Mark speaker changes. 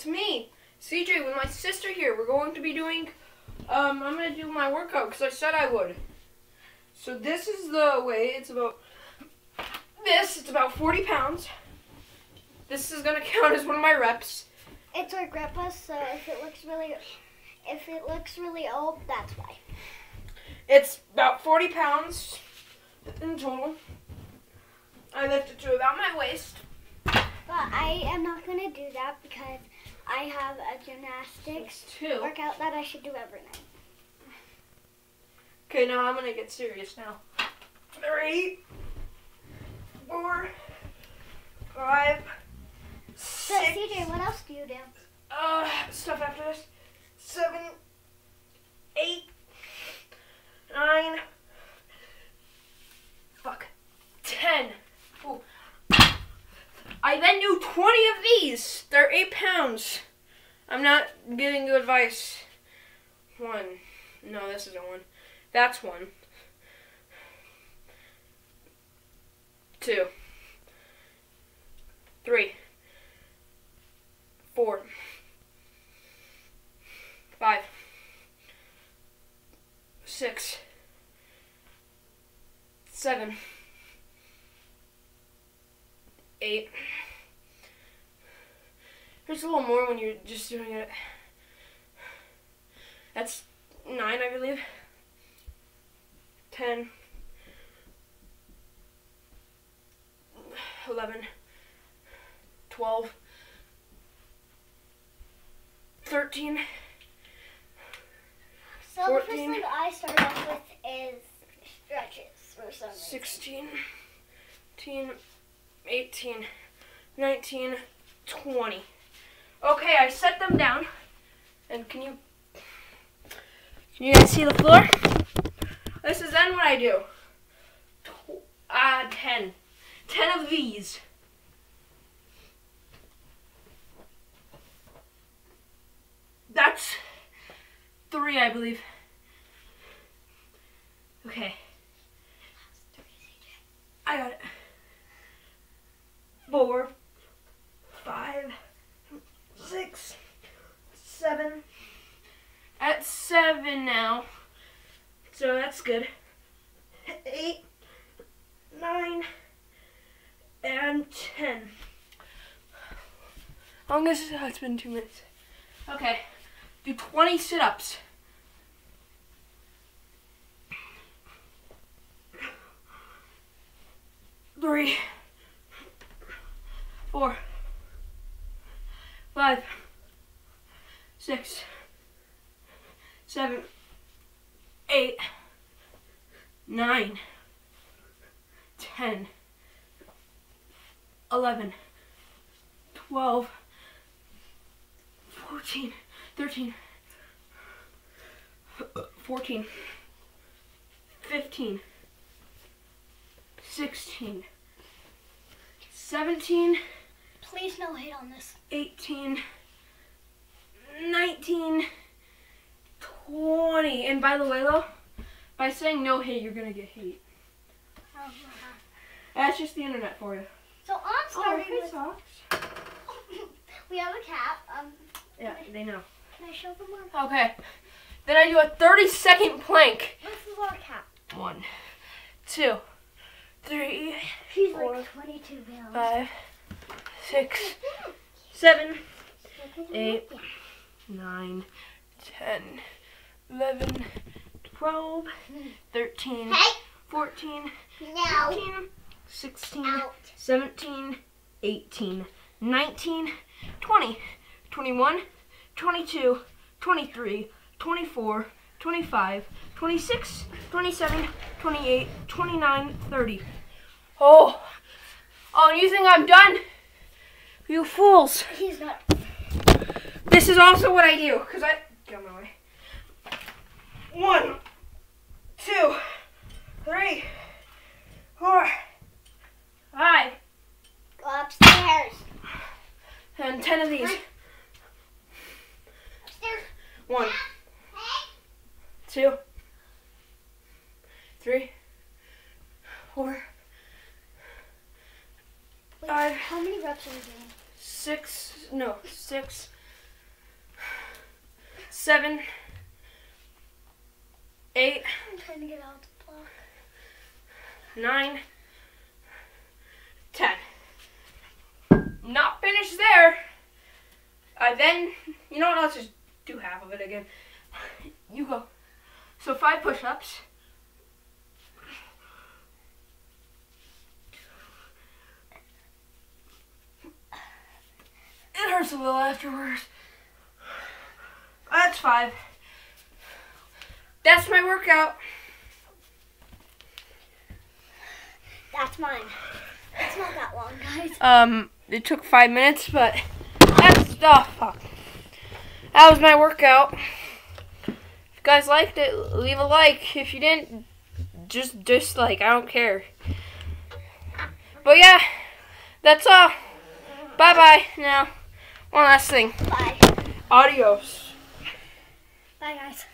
Speaker 1: it's me, CJ, with my sister here. We're going to be doing, um, I'm going to do my workout because I said I would. So this is the weight. It's about, this, it's about 40 pounds. This is going to count as one of my reps.
Speaker 2: It's our grandpa's, so if it looks really, if it looks really old, that's why.
Speaker 1: It's about 40 pounds in total. I lift it to about my waist.
Speaker 2: But I am not gonna do that because I have a gymnastics
Speaker 1: Two.
Speaker 2: workout that I should do every night.
Speaker 1: Okay, now I'm gonna get serious now. Three, four, five, six.
Speaker 2: CJ, what else do you do?
Speaker 1: Uh, stuff after this. Seven, eight, nine. Fuck. Ten. I then do 20 of these. They're eight pounds. I'm not giving you advice. One. No, this isn't one. That's one. Two. Three. Four. Five. Six. Seven. Eight. There's a little more when you're just doing it. That's nine, I believe. Ten. Eleven. Twelve. Thirteen.
Speaker 2: So the first thing I start off with is stretches for some reason.
Speaker 1: 16, 18, 19, 20. Okay, I set them down. And can you can you guys see the floor? This is then what I do. Tw- Uh, 10. 10 of these. That's three, I believe. Okay. I got it. Four, five, six, seven. At seven now. So that's good. Eight, nine, and ten. How long it's been two minutes. Okay. Do 20 sit ups. three, four, five, six, seven, eight, nine, ten, eleven, twelve, fourteen, thirteen, fourteen, fifteen. 16, 17,
Speaker 2: Please no hate on this.
Speaker 1: 18, 19, 20. And by the way, though, by saying no hate, you're going to get hate. That's just the internet for you.
Speaker 2: So I'm starting
Speaker 1: okay,
Speaker 2: with.
Speaker 1: socks.
Speaker 2: we have a cat. Um,
Speaker 1: Yeah, they know.
Speaker 2: can I show them our?
Speaker 1: Okay. Then I do a 30 second plank.
Speaker 2: This is our cat.
Speaker 1: One, two, three,
Speaker 2: She's
Speaker 1: Four,
Speaker 2: like 22 pounds.
Speaker 1: five, six, seven, eight, nine, ten, eleven, twelve, thirteen,
Speaker 2: Hey,
Speaker 1: fourteen,
Speaker 2: no.
Speaker 1: fifteen, sixteen,
Speaker 2: Out.
Speaker 1: seventeen, eighteen, nineteen, twenty, twenty-one, twenty-two, twenty-three, twenty-four, twenty-five, twenty-six, twenty-seven, twenty-eight, twenty-nine, thirty. Oh, oh, you think I'm done? You fools.
Speaker 2: He's not.
Speaker 1: This is also what I do, because I. Get out of my way. One, two, three, four, five,
Speaker 2: Go upstairs.
Speaker 1: and ten of these.
Speaker 2: Upstairs.
Speaker 1: One, two, three, four,
Speaker 2: Wait,
Speaker 1: Five.
Speaker 2: How many reps are we doing?
Speaker 1: six, no, six, seven, eight,
Speaker 2: I'm trying to get out the block.
Speaker 1: nine, ten. Not finished there. I then, you know what? Let's just do half of it again. You go. So five push-ups. Hurts a little afterwards. That's five. That's my workout.
Speaker 2: That's mine. It's not that long, guys.
Speaker 1: Um, it took five minutes, but that's oh, fuck. That was my workout. If you guys liked it, leave a like. If you didn't, just dislike. I don't care. But yeah, that's all. Bye bye. Now, one last thing.
Speaker 2: Bye.
Speaker 1: Adios.
Speaker 2: Bye, guys.